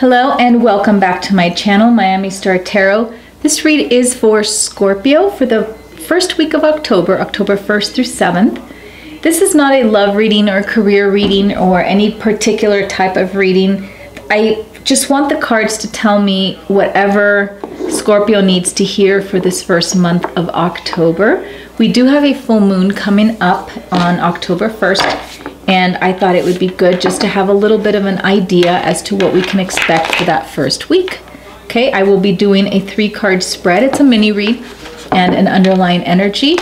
Hello and welcome back to my channel, Miami Star Tarot. This read is for Scorpio for the first week of October, October 1st through 7th. This is not a love reading or career reading or any particular type of reading. I just want the cards to tell me whatever Scorpio needs to hear for this first month of October. We do have a full moon coming up on October 1st and I thought it would be good just to have a little bit of an idea as to what we can expect for that first week. Okay, I will be doing a three card spread. It's a mini read and an underlying energy.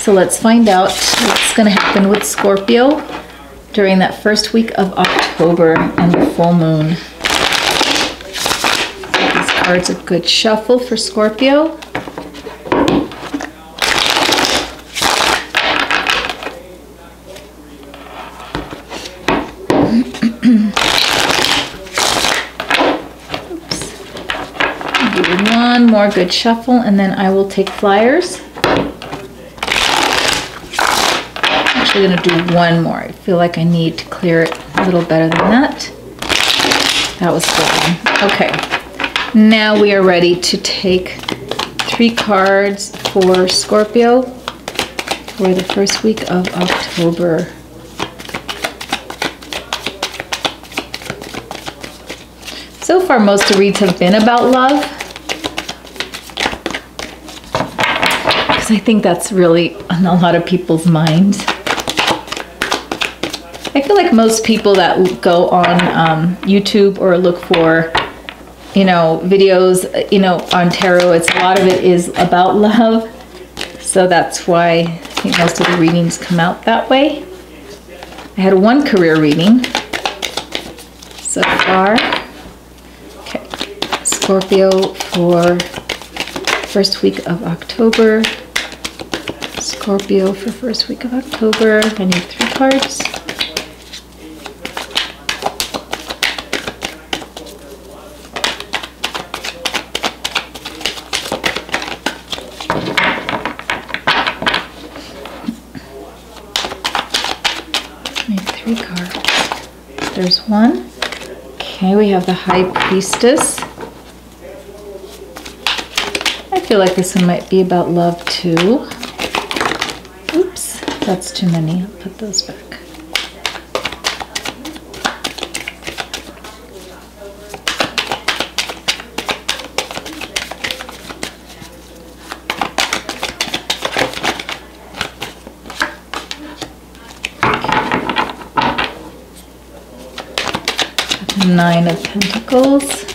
So let's find out what's going to happen with Scorpio during that first week of October and the full moon. These cards a good shuffle for Scorpio. one more good shuffle and then I will take flyers. I'm actually gonna do one more. I feel like I need to clear it a little better than that. That was good Okay, now we are ready to take three cards for Scorpio for the first week of October. So far, most of the reads have been about love. Because I think that's really on a lot of people's minds. I feel like most people that go on um, YouTube or look for, you know, videos, you know, on tarot, it's a lot of it is about love. So that's why I think most of the readings come out that way. I had one career reading so far. Okay, Scorpio for first week of October. Scorpio for first week of October. I need three cards. Three cards. There's one. Okay, we have the High Priestess I feel like this one might be about love too. That's too many. I'll put those back. Nine of Pentacles.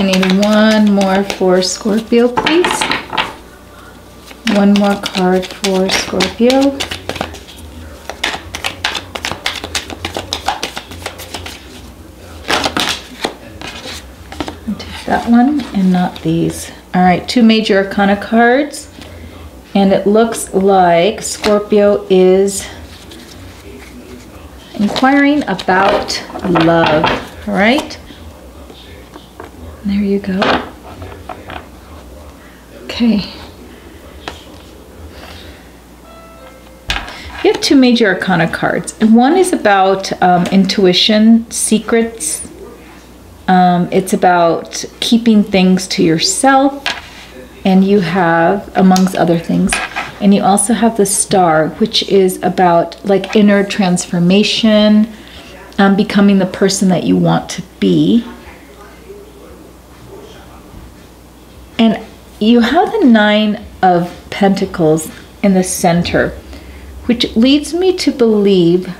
I need one more for Scorpio, please. One more card for Scorpio. take that one and not these. All right, two major arcana cards. And it looks like Scorpio is inquiring about love, all right? There you go. Okay. You have two major arcana cards. One is about um, intuition, secrets. Um, it's about keeping things to yourself. And you have, amongst other things, and you also have the star, which is about like inner transformation, um, becoming the person that you want to be. And you have the Nine of Pentacles in the center, which leads me to believe,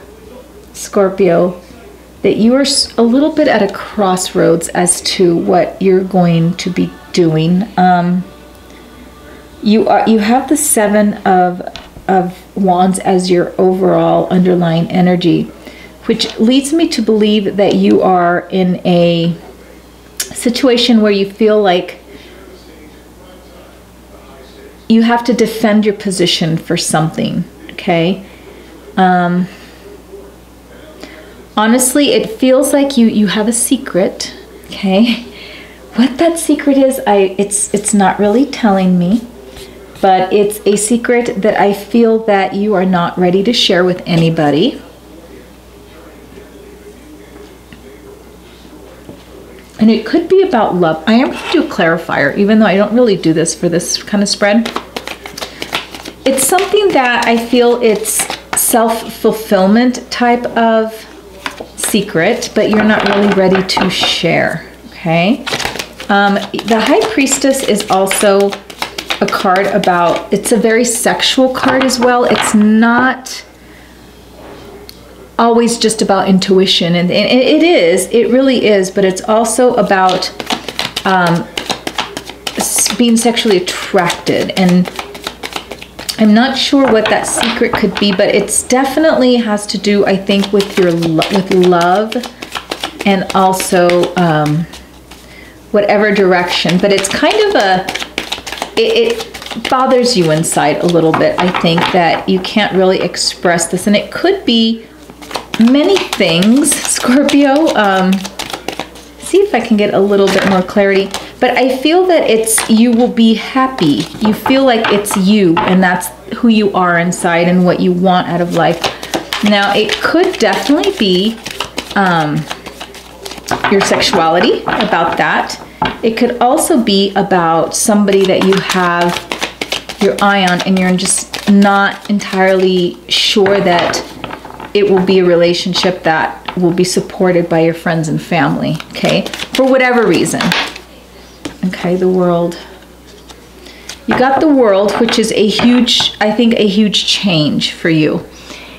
Scorpio, that you are a little bit at a crossroads as to what you're going to be doing. Um, you are you have the seven of of wands as your overall underlying energy, which leads me to believe that you are in a situation where you feel like you have to defend your position for something, okay? Um, honestly, it feels like you you have a secret, okay? What that secret is, I it's it's not really telling me, but it's a secret that I feel that you are not ready to share with anybody. And it could be about love. I am going to do a clarifier, even though I don't really do this for this kind of spread. It's something that I feel it's self-fulfillment type of secret, but you're not really ready to share, okay? Um, the High Priestess is also a card about, it's a very sexual card as well. It's not always just about intuition, and, and it is, it really is, but it's also about um, being sexually attracted and I'm not sure what that secret could be, but it's definitely has to do, I think, with your lo with love and also um, whatever direction. But it's kind of a it, it bothers you inside a little bit. I think that you can't really express this, and it could be many things, Scorpio. Um, see if I can get a little bit more clarity. But I feel that it's you will be happy. You feel like it's you, and that's who you are inside and what you want out of life. Now, it could definitely be um, your sexuality, about that. It could also be about somebody that you have your eye on and you're just not entirely sure that it will be a relationship that will be supported by your friends and family, okay? For whatever reason. Okay, the world. You got the world, which is a huge, I think, a huge change for you.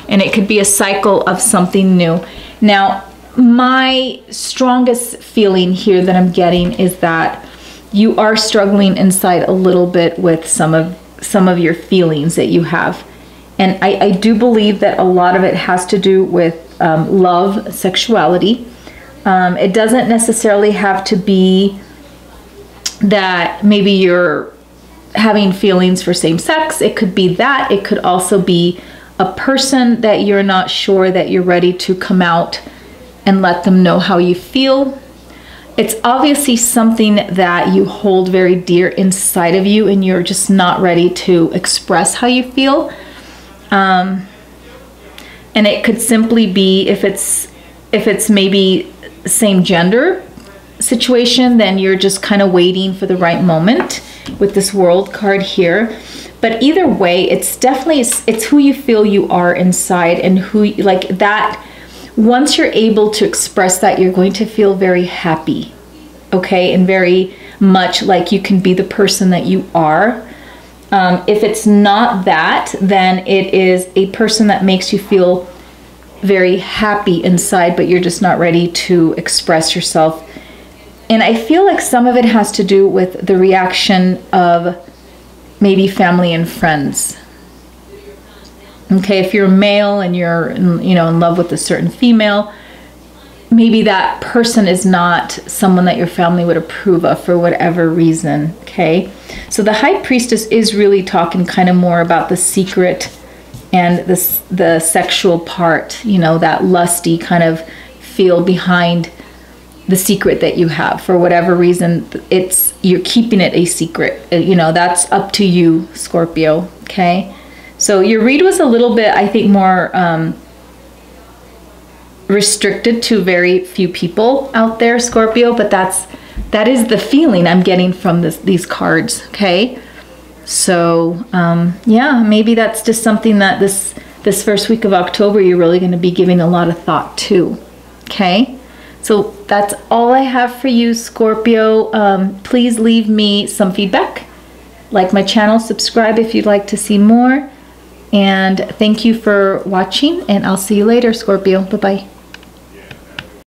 And it could be a cycle of something new. Now, my strongest feeling here that I'm getting is that you are struggling inside a little bit with some of some of your feelings that you have. And I, I do believe that a lot of it has to do with um, love, sexuality. Um, it doesn't necessarily have to be that maybe you're having feelings for same sex. It could be that. It could also be a person that you're not sure that you're ready to come out and let them know how you feel. It's obviously something that you hold very dear inside of you and you're just not ready to express how you feel. Um, and it could simply be if it's if it's maybe same gender situation, then you're just kind of waiting for the right moment with this world card here. But either way, it's definitely it's who you feel you are inside and who like that once you're able to express that, you're going to feel very happy. Okay? And very much like you can be the person that you are. Um, if it's not that, then it is a person that makes you feel very happy inside, but you're just not ready to express yourself and I feel like some of it has to do with the reaction of maybe family and friends. Okay, if you're male and you're you know in love with a certain female, maybe that person is not someone that your family would approve of for whatever reason, okay? So the high priestess is really talking kind of more about the secret and the the sexual part, you know, that lusty kind of feel behind the secret that you have. For whatever reason it's you're keeping it a secret. Uh, you know that's up to you scorpio okay? So your read was a little bit i think more um, restricted to very few people out there scorpio but that's that is the feeling i'm getting from this these cards okay? So um, yeah maybe that's just something that this this first week of october you're really going to be giving a lot of thought to okay so that's all I have for you, Scorpio. Um, please leave me some feedback. Like my channel, subscribe if you'd like to see more. And thank you for watching, and I'll see you later, Scorpio. Bye-bye.